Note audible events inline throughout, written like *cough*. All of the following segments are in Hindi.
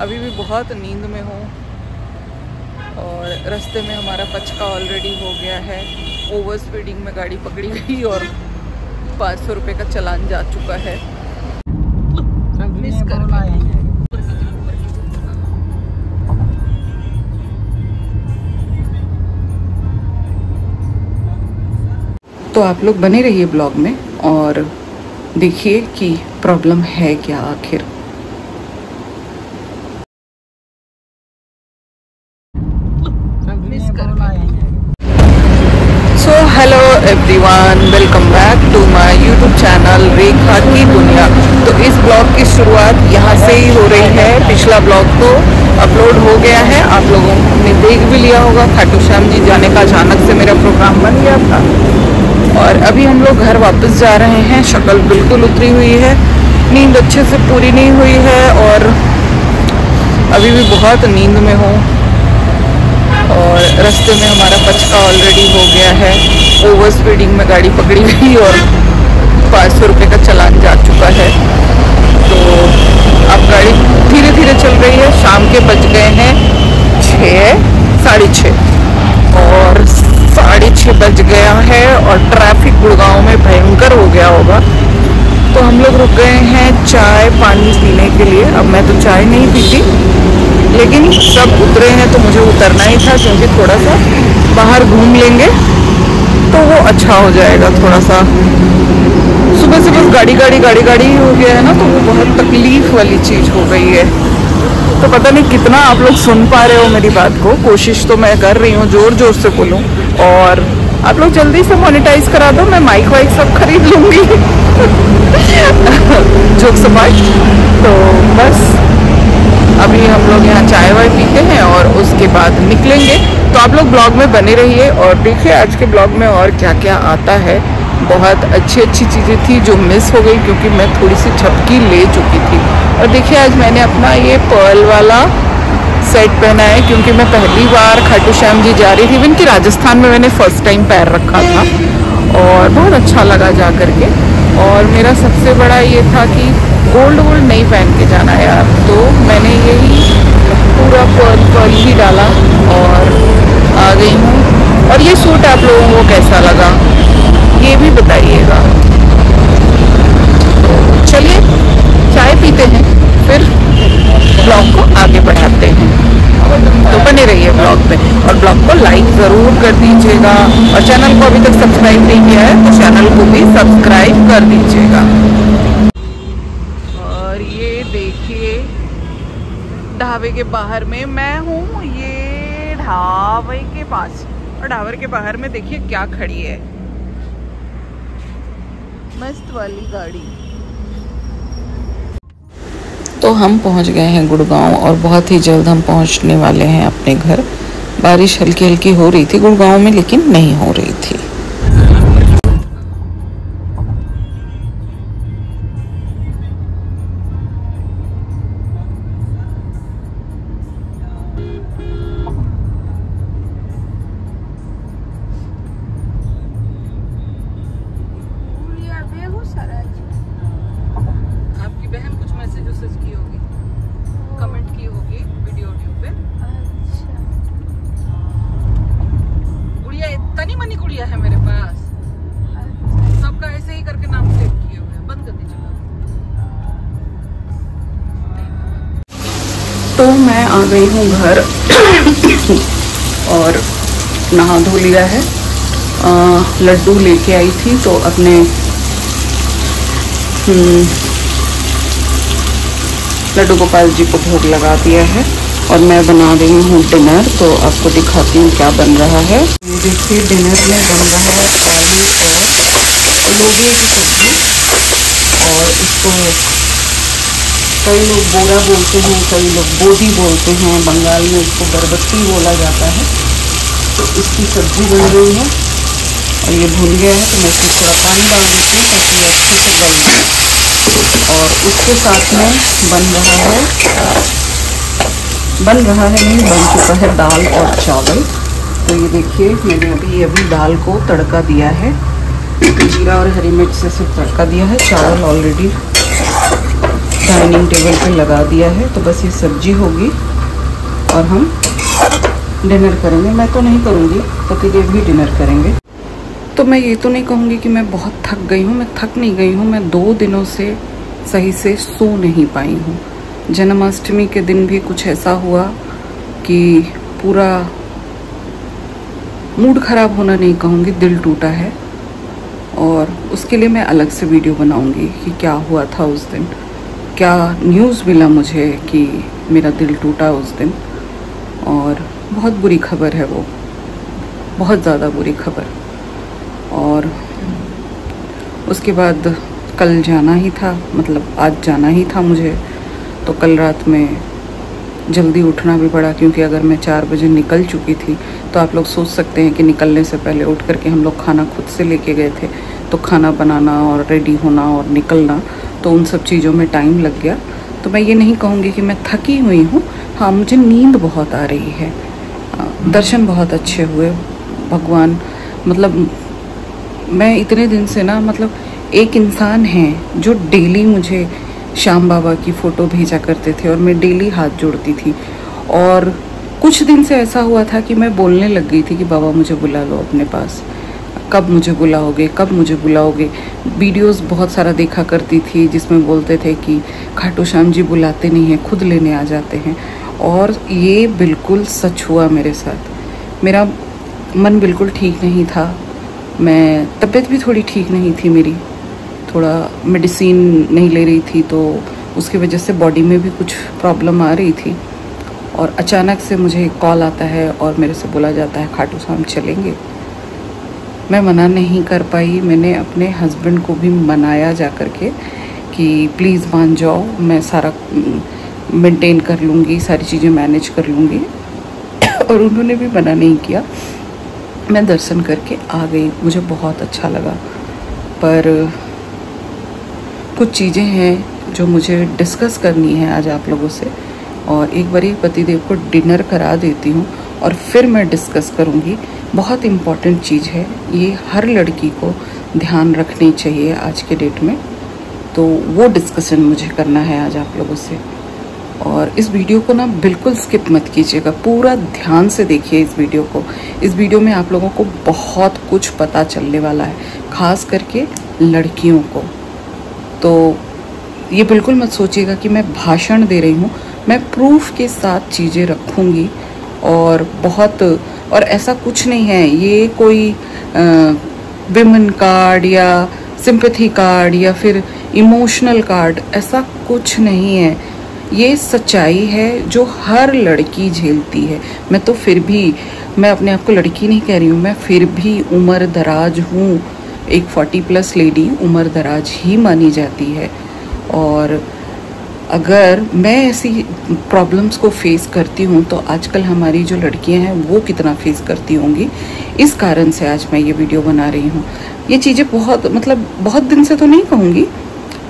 अभी भी बहुत नींद में हूँ और रास्ते में हमारा पचका ऑलरेडी हो गया है। ओवर स्पीडिंग में गाड़ी पकड़ी गई और पाँच सौ रुपये का चलान जा चुका है। मिस कर तो आप लोग बने रहिए ब्लॉग में और देखिए कि प्रॉब्लम है क्या आखिर। So hello everyone welcome back to my YouTube channel Rekha की दुनिया। तो इस ब्लॉग की शुरुआत यहाँ से ही हो रही है। पिछला ब्लॉग तो अपलोड हो गया है। आप लोगों ने देख भी लिया होगा। खाटू श्याम जी जाने का अचानक से मेरा प्रोग्राम बन गया था। और अभी हम लोग घर वापस जा रहे हैं। शक्ल बिल्कुल उतरी हुई है। नींद अच्छे से पूरी नहीं हुई है। और अभी भी बहुत नींद में हूँ। और रास्ते में हमारा पचका ऑलरेडी हो गया है। ओवर स्पीडिंग में गाड़ी पकड़ी गई और पाँच सौ रुपये का चलान जा चुका है। तो अब गाड़ी धीरे धीरे चल रही है। शाम के बज गए हैं छः, साढ़े छः। और साढ़े छः बज गया है और ट्रैफ़िक गुड़गांव में भयंकर हो गया होगा। तो हम लोग रुक गए हैं चाय पानी पीने के लिए। अब मैं तो चाय नहीं पीती, लेकिन सब उतरे हैं तो मुझे उतरना ही था क्योंकि थोड़ा सा बाहर घूम लेंगे तो वो अच्छा हो जाएगा थोड़ा सा। सुबह से बस गाड़ी गाड़ी गाड़ी गाड़ी हो गया है ना तो वो बहुत तकलीफ़ वाली चीज़ हो गई है। तो पता नहीं कितना आप लोग सुन पा रहे हो मेरी बात को। कोशिश तो मैं कर रही हूँ ज़ोर ज़ोर से बोलूँ। और आप लोग जल्दी से मोनिटाइज करा दो, मैं माइक वाइक सब खरीद लूँगी। *laughs* जोक समाज तो बस, अभी हम लोग यहाँ चाय वाय पीते हैं और उसके बाद निकलेंगे। तो आप लोग ब्लॉग में बने रहिए और देखिए आज के ब्लॉग में और क्या क्या आता है। बहुत अच्छी अच्छी चीज़ें थी जो मिस हो गई क्योंकि मैं थोड़ी सी झपकी ले चुकी थी। और देखिए आज मैंने अपना ये पर्ल वाला सेट पहना है क्योंकि मैं पहली बार खाटू श्याम जी जा रही थी। इवन कि राजस्थान में मैंने फ़र्स्ट टाइम पैर रखा था। और बहुत अच्छा लगा जा करके और मेरा सबसे बड़ा ये था कि गोल्ड वोल्ड नहीं पहन के जाना यार। तो मैंने यही पूरा पर्ल पर्ल ही डाला और आ गई हूँ। और ये सूट आप लोगों को कैसा लगा, ये भी बताइएगा। तो चलिए, चाय पीते हैं, फिर ब्लॉग को आगे बढ़ाते हैं। तो बने रहिए ब्लॉग में और ब्लॉग को लाइक ज़रूर कर दीजिएगा। और चैनल को अभी तक सब्सक्राइब नहीं किया है तो चैनल को भी सब्सक्राइब कर दीजिएगा। और ये देखिए, ढाबे के बाहर में मैं हूँ। ये ढाबे के पास, और ढाबे के बाहर में देखिए क्या खड़ी है। मस्त वाली गाड़ी। तो हम पहुँच गए हैं गुड़गांव और बहुत ही जल्द हम पहुँचने वाले हैं अपने घर। बारिश हल्की हल्की हो रही थी गुड़गांव में, लेकिन नहीं हो रही थी। आ गई हूँ घर। और नहा धो लिया है। लड्डू लेके आई थी तो अपने हम्म, लड्डू गोपाल जी को भोग लगा दिया है। और मैं बना रही हूँ डिनर तो आपको दिखाती हूँ क्या बन रहा है। देखिए डिनर में बन रहा है आलू और लोबिया की सब्ज़ी। और इसको कई लोग बोरा बोलते हैं, कई लोग बोधी बोलते हैं, बंगाल में इसको बरबट्टी बोला जाता है। तो इसकी सब्ज़ी बन रही है। और ये भून गया है तो मैं इसमें थोड़ा पानी डाल देती हूँ ताकि ये अच्छे से गल जाए और उसके साथ में बन रहा है, बन रहा है नहीं, बन चुका है दाल और चावल। तो ये देखिए, मैंने अभी अभी दाल को तड़का दिया है। जीरा और हरी मिर्च से सिर्फ़ तड़का दिया है, चावल ऑलरेडी डाइनिंग टेबल पे लगा दिया है तो बस ये सब्ज़ी होगी और हम डिनर करेंगे। मैं तो नहीं करूँगी पतिदेव भी डिनर करेंगे। तो मैं ये तो नहीं कहूँगी कि मैं बहुत थक गई हूँ, मैं थक नहीं गई हूँ, मैं दो दिनों से सही से सो नहीं पाई हूँ। जन्माष्टमी के दिन भी कुछ ऐसा हुआ कि पूरा मूड ख़राब होना नहीं कहूँगी, दिल टूटा है। और उसके लिए मैं अलग से वीडियो बनाऊँगी कि क्या हुआ था उस दिन। क्या न्यूज़ मिला मुझे कि मेरा दिल टूटा उस दिन? और बहुत बुरी खबर है वो। बहुत ज़्यादा बुरी खबर। और उसके बाद कल जाना ही था मतलब आज जाना ही था मुझे। तो कल रात में जल्दी उठना भी पड़ा, क्योंकि अगर मैं चार बजे निकल चुकी थी तो आप लोग सोच सकते हैं कि निकलने से पहले उठ करके हम लोग खाना खुद से लेके गए थे। तो खाना बनाना और रेडी होना और निकलना तो उन सब चीज़ों में टाइम लग गया। तो मैं ये नहीं कहूँगी कि मैं थकी हुई हूँ। हाँ मुझे नींद बहुत आ रही है। दर्शन बहुत अच्छे हुए। भगवान मतलब मैं इतने दिन से ना मतलब एक इंसान है जो डेली मुझे श्याम बाबा की फ़ोटो भेजा करते थे और मैं डेली हाथ जोड़ती थी। और कुछ दिन से ऐसा हुआ था कि मैं बोलने लग गई थी कि बाबा मुझे बुला लो अपने पास। कब मुझे बुलाओगे, कब मुझे बुलाओगे? वीडियोस बहुत सारा देखा करती थी जिसमें बोलते थे कि खाटू श्याम जी बुलाते नहीं हैं, खुद लेने आ जाते हैं। और ये बिल्कुल सच हुआ मेरे साथ। मेरा मन बिल्कुल ठीक नहीं था। मैं तबीयत भी थोड़ी ठीक नहीं थी मेरी। थोड़ा मेडिसिन नहीं ले रही थी तो उसकी वजह से बॉडी में भी कुछ प्रॉब्लम आ रही थी। और अचानक से मुझे कॉल आता है और मेरे से बोला जाता है, खाटू श्याम चलेंगे? मैं मना नहीं कर पाई। मैंने अपने हस्बैंड को भी मनाया जा कर के कि प्लीज़ मान जाओ, मैं सारा मेंटेन कर लूँगी, सारी चीज़ें मैनेज कर लूँगी। *coughs* और उन्होंने भी मना नहीं किया। मैं दर्शन करके आ गई। मुझे बहुत अच्छा लगा। पर कुछ चीज़ें हैं जो मुझे डिस्कस करनी है आज आप लोगों से। और एक बार पतिदेव को डिनर करा देती हूँ और फिर मैं डिस्कस करूँगी। बहुत इंपॉर्टेंट चीज़ है। ये हर लड़की को ध्यान रखनी चाहिए आज के डेट में। तो वो डिस्कशन मुझे करना है आज आप लोगों से। और इस वीडियो को ना बिल्कुल स्किप मत कीजिएगा। पूरा ध्यान से देखिए इस वीडियो को। इस वीडियो में आप लोगों को बहुत कुछ पता चलने वाला है, खास करके लड़कियों को। तो ये बिल्कुल मत सोचिएगा कि मैं भाषण दे रही हूँ। मैं प्रूफ के साथ चीज़ें रखूँगी और बहुत और ऐसा कुछ नहीं है। ये कोई विमेन कार्ड या सिंपथी कार्ड या फिर इमोशनल कार्ड ऐसा कुछ नहीं है। ये सच्चाई है जो हर लड़की झेलती है। मैं तो फिर भी, मैं अपने आप को लड़की नहीं कह रही हूँ, मैं फिर भी उम्र दराज हूँ। एक फोर्टी प्लस लेडी उम्र दराज ही मानी जाती है। और अगर मैं ऐसी प्रॉब्लम्स को फेस करती हूँ तो आजकल हमारी जो लड़कियाँ हैं, वो कितना फेस करती होंगी? इस कारण से आज मैं ये वीडियो बना रही हूँ। ये चीज़ें बहुत मतलब बहुत दिन से तो नहीं कहूँगी,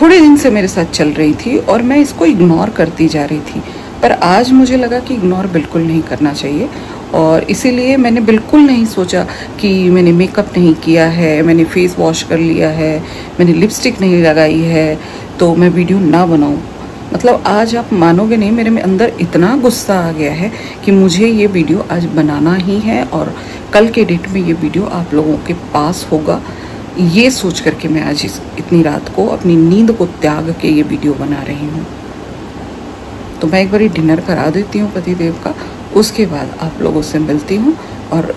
थोड़े दिन से मेरे साथ चल रही थी और मैं इसको इग्नोर करती जा रही थी। पर आज मुझे लगा कि इग्नोर बिल्कुल नहीं करना चाहिए और इसीलिए मैंने बिल्कुल नहीं सोचा कि मैंने मेकअप नहीं किया है, मैंने फेस वॉश कर लिया है, मैंने लिपस्टिक नहीं लगाई है तो मैं वीडियो ना बनाऊँ। मतलब आज आप मानोगे नहीं, मेरे में अंदर इतना गुस्सा आ गया है कि मुझे ये वीडियो आज बनाना ही है और कल के डेट में ये वीडियो आप लोगों के पास होगा। ये सोच करके मैं आज इस इतनी रात को अपनी नींद को त्याग के ये वीडियो बना रही हूँ। तो मैं एक बार डिनर करा देती हूँ पतिदेव का, उसके बाद आप लोगों से मिलती हूँ और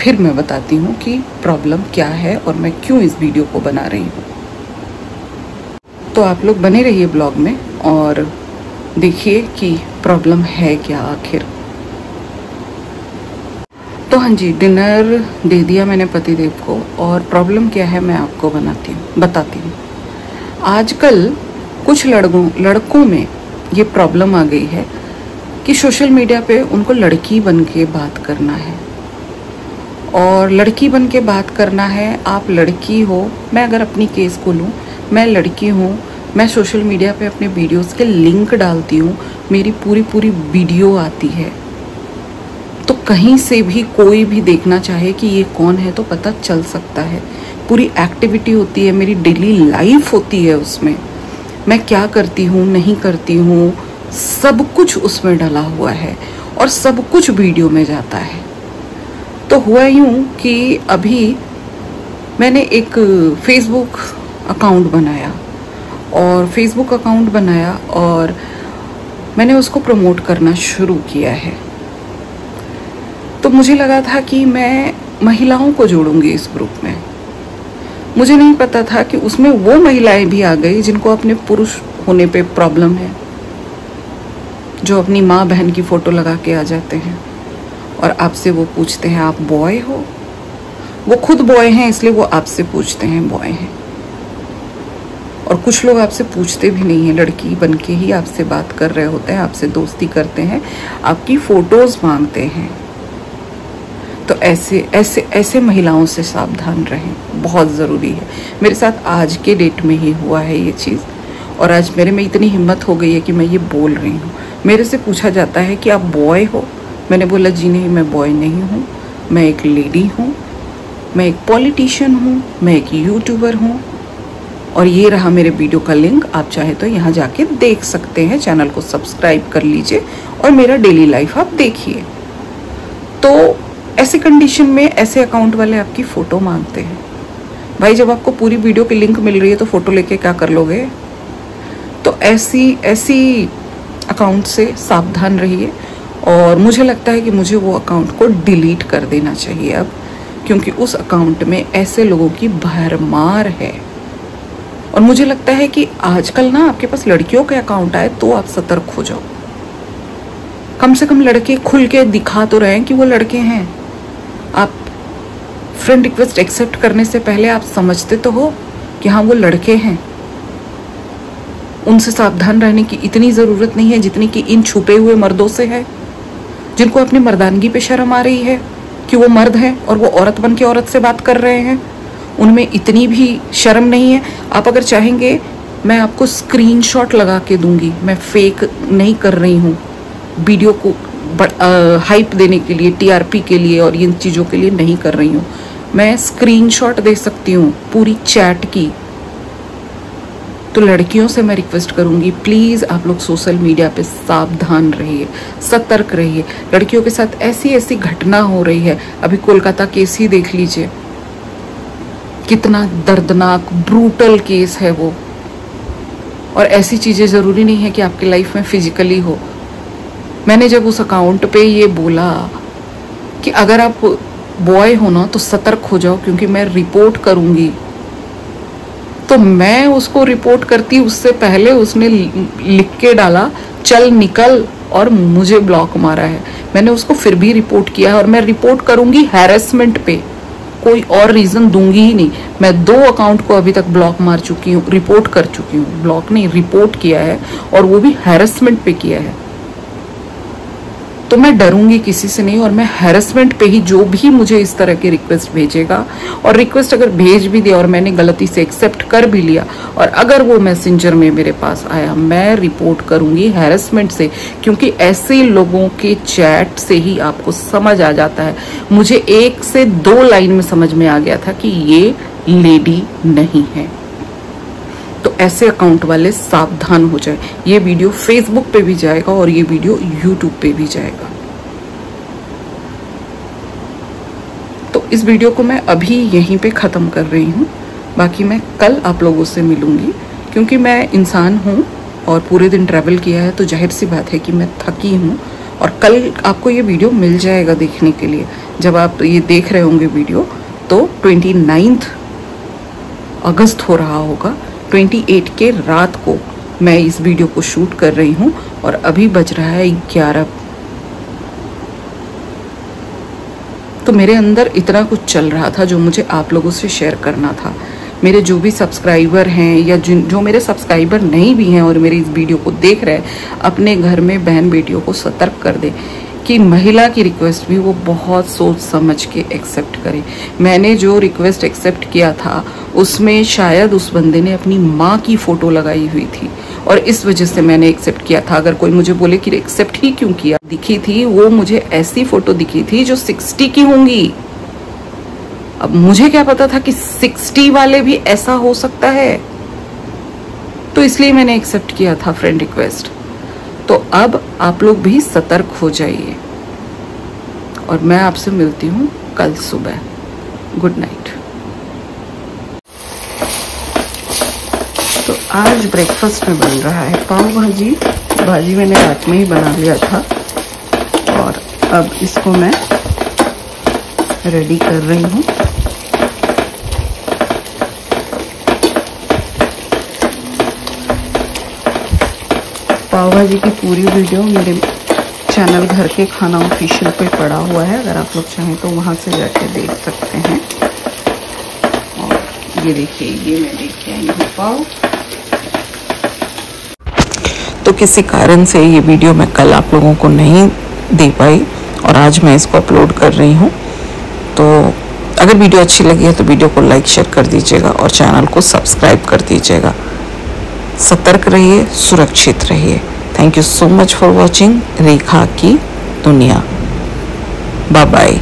फिर मैं बताती हूँ कि प्रॉब्लम क्या है और मैं क्यों इस वीडियो को बना रही हूँ। तो आप लोग बने रहिए ब्लॉग में और देखिए कि प्रॉब्लम है क्या आखिर। तो हाँ जी, डिनर दे दिया मैंने पतिदेव को और प्रॉब्लम क्या है मैं आपको बनाती हूँ, बताती हूँ। आजकल कुछ लड़कों लड़कों में ये प्रॉब्लम आ गई है कि सोशल मीडिया पे उनको लड़की बन के बात करना है। और लड़की बन के बात करना है, आप लड़की हो, मैं अगर अपनी केस को लूँ मैं लड़की हूँ, मैं सोशल मीडिया पे अपने वीडियोस के लिंक डालती हूँ, मेरी पूरी पूरी वीडियो आती है। तो कहीं से भी कोई भी देखना चाहे कि ये कौन है तो पता चल सकता है। पूरी एक्टिविटी होती है, मेरी डेली लाइफ होती है उसमें। मैं क्या करती हूँ, नहीं करती हूँ, सब कुछ उसमें डला हुआ है और सब कुछ वीडियो में जाता है। तो हुआ यूँ कि अभी मैंने एक फेसबुक अकाउंट बनाया और फेसबुक अकाउंट बनाया और मैंने उसको प्रमोट करना शुरू किया है। तो मुझे लगा था कि मैं महिलाओं को जोड़ूँगी इस ग्रुप में। मुझे नहीं पता था कि उसमें वो महिलाएँ भी आ गई जिनको अपने पुरुष होने पे प्रॉब्लम है, जो अपनी माँ बहन की फ़ोटो लगा के आ जाते हैं और आपसे वो पूछते हैं, आप बॉय हो? वो खुद बॉय हैं, इसलिए वो आपसे पूछते हैं बॉय हैं। और कुछ लोग आपसे पूछते भी नहीं हैं। लड़की बन के ही आपसे बात कर रहे होते हैं, आपसे दोस्ती करते हैं, आपकी फ़ोटोज़ मांगते हैं। तो ऐसे ऐसे ऐसे महिलाओं से सावधान रहें। बहुत ज़रूरी है। मेरे साथ आज के डेट में ही हुआ है ये चीज़, और आज मेरे में इतनी हिम्मत हो गई है कि मैं ये बोल रही हूँ। मेरे से पूछा जाता है कि आप बॉय हो? मैंने बोला, जी नहीं, मैं बॉय नहीं हूँ। मैं एक लेडी हूँ। मैं एक पॉलिटिशियन हूँ। मैं एक यूट्यूबर हूँ। और ये रहा मेरे वीडियो का लिंक, आप चाहे तो यहाँ जाके देख सकते हैं। चैनल को सब्सक्राइब कर लीजिए और मेरा डेली लाइफ आप देखिए। तो ऐसे कंडीशन में ऐसे अकाउंट वाले आपकी फ़ोटो मांगते हैं। भाई, जब आपको पूरी वीडियो की लिंक मिल रही है तो फ़ोटो लेके क्या कर लोगे? तो ऐसी ऐसी अकाउंट से सावधान रहिए और मुझे लगता है कि मुझे वो अकाउंट को डिलीट कर देना चाहिए अब, क्योंकि उस अकाउंट में ऐसे लोगों की भरमार है। और मुझे लगता है कि आजकल ना आपके पास लड़कियों के अकाउंट आए तो आप सतर्क हो जाओ। कम से कम लड़के खुल के दिखा तो रहे हैं कि वो लड़के हैं। आप फ्रेंड रिक्वेस्ट एक्सेप्ट करने से पहले आप समझते तो हो कि हाँ वो लड़के हैं। उनसे सावधान रहने की इतनी ज़रूरत नहीं है जितनी कि इन छुपे हुए मर्दों से है, जिनको अपनी मर्दानगी पे शर्म आ रही है कि वो मर्द हैं और वो औरत बन के औरत से बात कर रहे हैं। उनमें इतनी भी शर्म नहीं है। आप अगर चाहेंगे, मैं आपको स्क्रीनशॉट लगा के दूँगी। मैं फेक नहीं कर रही हूँ। वीडियो को हाइप देने के लिए टीआरपी के लिए और इन चीज़ों के लिए नहीं कर रही हूँ। मैं स्क्रीनशॉट दे सकती हूँ पूरी चैट की। तो लड़कियों से मैं रिक्वेस्ट करूँगी प्लीज़ आप लोग सोशल मीडिया पे सावधान रहिए, सतर्क रहिए। लड़कियों के साथ ऐसी ऐसी घटना हो रही है। अभी कोलकाता केस ही देख लीजिए। कितना दर्दनाक ब्रूटल केस है वो। और ऐसी चीज़ें ज़रूरी नहीं है कि आपकी लाइफ में फिजिकली हो। मैंने जब उस अकाउंट पे ये बोला कि अगर आप बॉय हो ना तो सतर्क हो जाओ, क्योंकि मैं रिपोर्ट करूँगी। तो मैं उसको रिपोर्ट करती, उससे पहले उसने लिख के डाला, चल निकल, और मुझे ब्लॉक मारा है। मैंने उसको फिर भी रिपोर्ट किया है और मैं रिपोर्ट करूँगी हैरेसमेंट पे। कोई और रीजन दूँगी ही नहीं। मैं दो अकाउंट को अभी तक ब्लॉक मार चुकी हूँ रिपोर्ट कर चुकी हूँ। ब्लॉक नहीं रिपोर्ट किया है और वो भी हैरेसमेंट पे किया है। तो मैं डरूँगी किसी से नहीं, और मैं हैरेसमेंट पे ही जो भी मुझे इस तरह की रिक्वेस्ट भेजेगा, और रिक्वेस्ट अगर भेज भी दिया और मैंने गलती से एक्सेप्ट कर भी लिया, और अगर वो मैसेंजर में मेरे पास आया, मैं रिपोर्ट करूँगी हैरेसमेंट से, क्योंकि ऐसे लोगों के चैट से ही आपको समझ आ जाता है। मुझे एक से दो लाइन में समझ में आ गया था कि ये लेडी नहीं है। ऐसे अकाउंट वाले सावधान हो जाए। ये वीडियो फेसबुक पे भी जाएगा और ये वीडियो यूट्यूब पे भी जाएगा। तो इस वीडियो को मैं अभी यहीं पे ख़त्म कर रही हूँ। बाकी मैं कल आप लोगों से मिलूँगी, क्योंकि मैं इंसान हूँ और पूरे दिन ट्रैवल किया है तो ज़ाहिर सी बात है कि मैं थकी हूँ। और कल आपको ये वीडियो मिल जाएगा देखने के लिए। जब आप ये देख रहे होंगे वीडियो तो ट्वेंटी अगस्त हो रहा होगा। 28 के रात को मैं इस वीडियो को शूट कर रही हूँ और अभी बज रहा है ग्यारह। तो मेरे अंदर इतना कुछ चल रहा था जो मुझे आप लोगों से शेयर करना था। मेरे जो भी सब्सक्राइबर हैं या जिन, जो मेरे सब्सक्राइबर नहीं भी हैं और मेरी इस वीडियो को देख रहे हैं, अपने घर में बहन बेटियों को सतर्क कर दें। कि महिला की रिक्वेस्ट भी वो बहुत सोच समझ के एक्सेप्ट करे। मैंने जो रिक्वेस्ट एक्सेप्ट किया था, उसमें शायद उस बंदे ने अपनी माँ की फ़ोटो लगाई हुई थी। और इस वजह से मैंने एक्सेप्ट किया था। अगर कोई मुझे बोले कि एक्सेप्ट ही क्यों किया? दिखी थी, वो मुझे ऐसी फ़ोटो दिखी थी जो सिक्सटी की होंगी। अब मुझे क्या पता था कि सिक्सटी वाले भी ऐसा हो सकता है? तो इसलिए मैंने एक्सेप्ट किया था फ्रेंड रिक्वेस्ट तो अब आप लोग भी सतर्क हो जाइए। और मैं आपसे मिलती हूँ कल सुबह। गुड नाइट तो आज ब्रेकफास्ट में बन रहा है। पाव भाजी भाजी मैंने रात में ही बना लिया था। और अब इसको मैं रेडी कर रही हूँ। पाव भाजी की पूरी वीडियो मेरे चैनल घर के खाना ऑफिशियल पे पड़ा हुआ है। अगर आप लोग चाहें तो वहाँ से जाके देख सकते हैं। और ये देखिए, ये मैं लेके आई पाव। तो किसी कारण से ये वीडियो मैं कल आप लोगों को नहीं दे पाई और आज मैं इसको अपलोड कर रही हूँ। तो अगर वीडियो अच्छी लगी है तो वीडियो को लाइक शेयर कर दीजिएगा और चैनल को सब्सक्राइब कर दीजिएगा। सतर्क रहिए, सुरक्षित रहिए। Thank you so much for watching Rekha की दुनिया। Bye bye